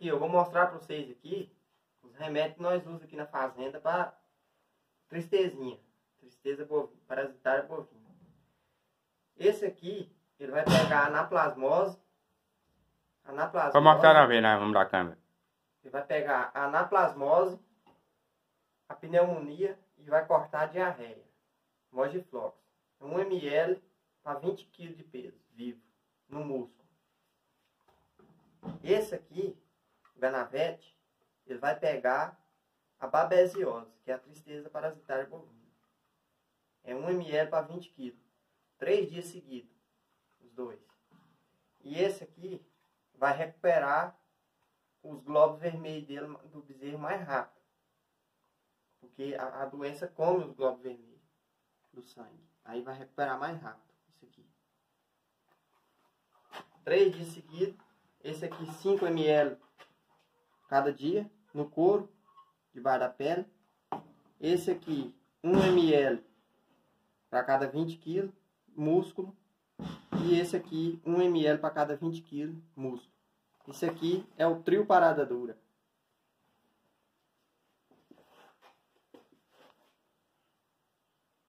Aqui, eu vou mostrar para vocês aqui os remédios que nós usamos aqui na fazenda para tristezinha. Tristeza bovina, parasitária bovina. Esse aqui, ele vai pegar anaplasmose. Anaplasmose. Vou mostrar na vez, né? Vamos dar câmera. Ele vai pegar a anaplasmose, a pneumonia e vai cortar a diarreia. Mogiflox. 1 ml para 20 kg de peso vivo no músculo. Esse aqui, o Ganavete, ele vai pegar a babesiose, que é a tristeza parasitária bovina. É 1 ml para 20 kg. Três dias seguidos, os dois. E esse aqui vai recuperar os glóbulos vermelhos dele, do bezerro mais rápido. Porque a, a doença come os glóbulos vermelhos do sangue. Aí vai recuperar mais rápido. Isso aqui. Três dias seguidos. Esse aqui 5 ml cada dia no couro, debaixo da pele. Esse aqui 1 ml para cada 20 kg músculo. E esse aqui 1 ml para cada 20 kg músculo. Esse aqui é o trio parada dura.